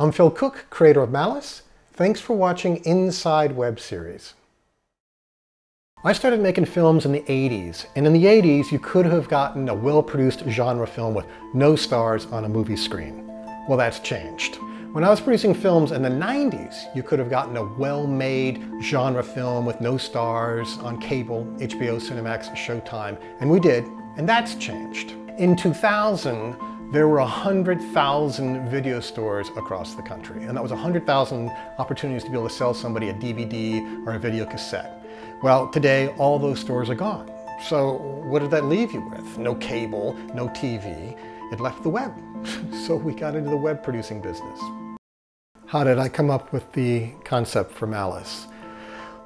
I'm Phil Cook, creator of Malice. Thanks for watching Inside Web Series. I started making films in the 80s, and in the 80s you could have gotten a well-produced genre film with no stars on a movie screen. Well, that's changed. When I was producing films in the 90s, you could have gotten a well-made genre film with no stars on cable, HBO, Cinemax, Showtime, and we did, and that's changed. In 2000, there were 100,000 video stores across the country, and that was 100,000 opportunities to be able to sell somebody a DVD or a video cassette. Well, today all those stores are gone. So what did that leave you with? No cable, no TV. It left the web. so we got into the web producing business. How did I come up with the concept for Malice?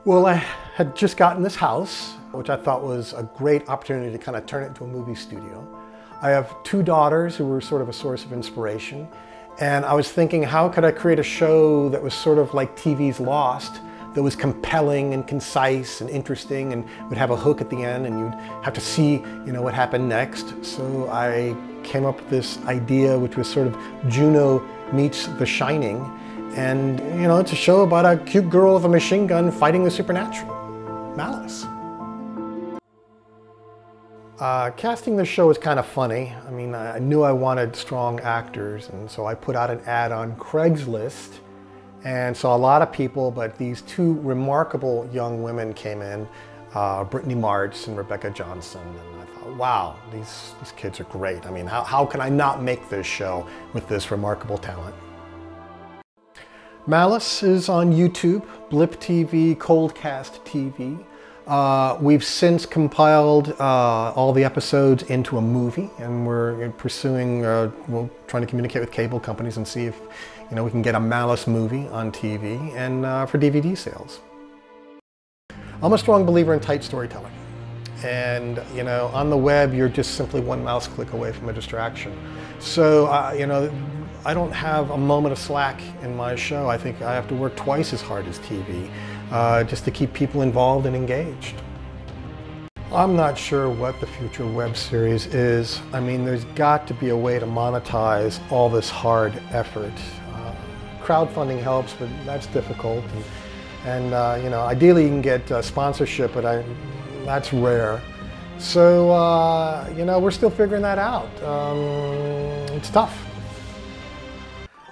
Well, I had just gotten this house, which I thought was a great opportunity to kind of turn it into a movie studio. I have two daughters who were sort of a source of inspiration. And I was thinking, how could I create a show that was sort of like TV's Lost, that was compelling and concise and interesting and would have a hook at the end and you'd have to see, you know, what happened next. So I came up with this idea, which was sort of Juno meets The Shining. And, you know, it's a show about a cute girl with a machine gun fighting the supernatural. Malice. Uh, casting the show was kind of funny. I mean, I knew I wanted strong actors, and so I put out an ad on Craigslist and saw a lot of people, but these two remarkable young women came in, uh, Brittany March and Rebecca Johnson, and I thought, wow, these, these kids are great. I mean, how, how can I not make this show with this remarkable talent? Malice is on YouTube, Blip TV, Coldcast TV. Uh, we've since compiled uh, all the episodes into a movie and we're pursuing, uh, we're trying to communicate with cable companies and see if you know, we can get a Malice movie on TV and uh, for DVD sales. I'm a strong believer in tight storytelling. And, you know, on the web, you're just simply one mouse click away from a distraction. So, uh, you know, I don't have a moment of slack in my show. I think I have to work twice as hard as TV uh, just to keep people involved and engaged. I'm not sure what the future web series is. I mean, there's got to be a way to monetize all this hard effort. Uh, crowdfunding helps, but that's difficult. And, and uh, you know, ideally you can get uh, sponsorship, but I, that's rare. So, uh, you know, we're still figuring that out. Um, it's tough.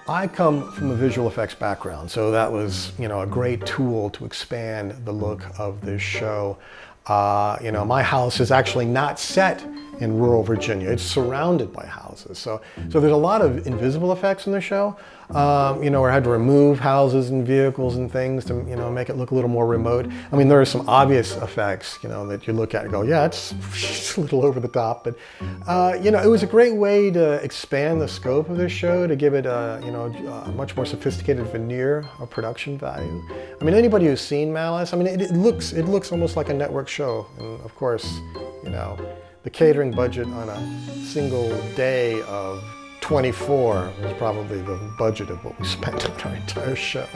I come from a visual effects background, so that was, you know, a great tool to expand the look of this show. Uh, you know, my house is actually not set in rural Virginia. It's surrounded by houses. So, so there's a lot of invisible effects in the show. Um, you know, where I had to remove houses and vehicles and things to, you know, make it look a little more remote. I mean, there are some obvious effects, you know, that you look at and go, yeah, it's, it's a little over the top. But, uh, you know, it was a great way to expand the scope of this show, to give it a, you know, a much more sophisticated veneer of production value. I mean, anybody who's seen Malice, I mean, it, it looks, it looks almost like a network show. And of course, you know, the catering budget on a single day of 24 was probably the budget of what we spent on our entire show.